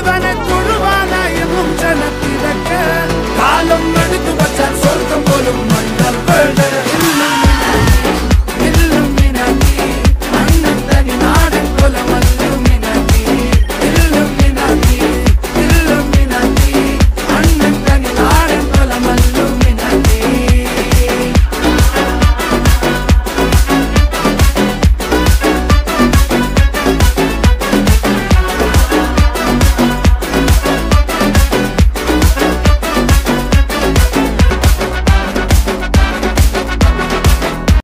Even at